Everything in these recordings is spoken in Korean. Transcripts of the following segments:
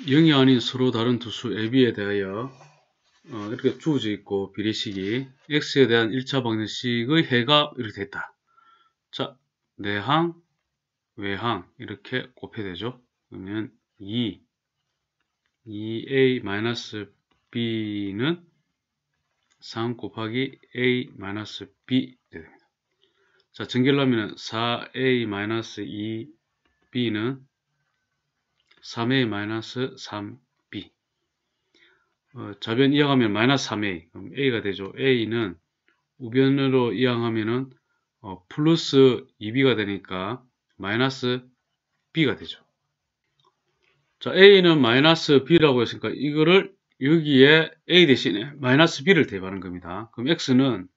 0이 아닌 서로 다른 두 수 AB에 대하여 어, 이렇게 주어져 있고 비례식이 x에 대한 1차 방정식의 해가 이렇게 됐다. 자, 내항, 외항 이렇게 곱해야 되죠. 그러면 2, 2a-b는 3 곱하기 a-b 됩니다. 자, 전결하면 4a-2b는 3a-3b 어, 좌변 이항하면 마이너스 3a 그럼 a가 되죠. a는 우변으로 이항하면은 어, 플러스 2b가 되니까 마이너스 b가 되죠. 자 a는 마이너스 b라고 했으니까 이거를 여기에 a 대신에 마이너스 b를 대입하는 겁니다. 그럼 x는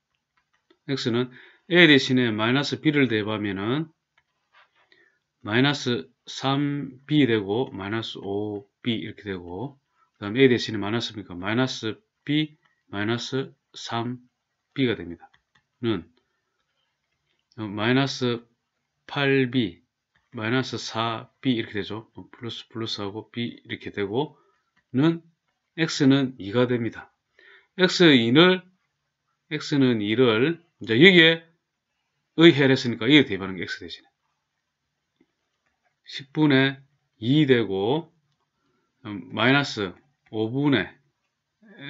x는 a 대신에 마이너스 b를 대입하면은 마이너스 3b 되고 마이너스 5b 이렇게 되고 그 다음 a 대신에 마이너스니까 마이너스 b 마이너스 3b가 됩니다. 는 마이너스 8b 마이너스 4b 이렇게 되죠. 플러스 플러스하고 b 이렇게 되고 는 x는 2가 됩니다. x2를 x는 2를 이제 여기에 의해했으니까 이게 대입하는 게 x 대신에 10분의 2 되고 음, 마이너스 5분의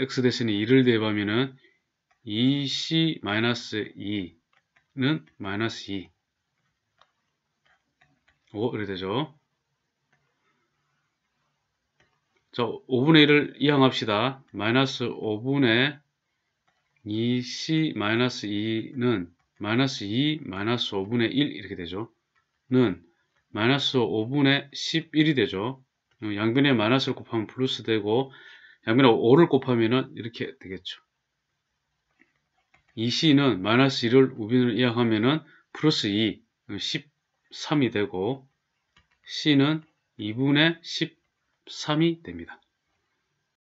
x 대신에 2를 대입하면은 2c 마이너스 2는 마이너스 2 5 이렇게 되죠. 자, 5분의 1을 이항합시다. 마이너스 5분의 2c 마이너스 2는 마이너스 2 마이너스 5분의 1 이렇게 되죠. 는 마이너스 5분의 11이 되죠. 양변에 마이너스를 곱하면 플러스 되고 양변에 5를 곱하면 이렇게 되겠죠. 2c는 마이너스 1을 우변으로 이항하면 플러스 2, 13이 되고 c는 2분의 13이 됩니다.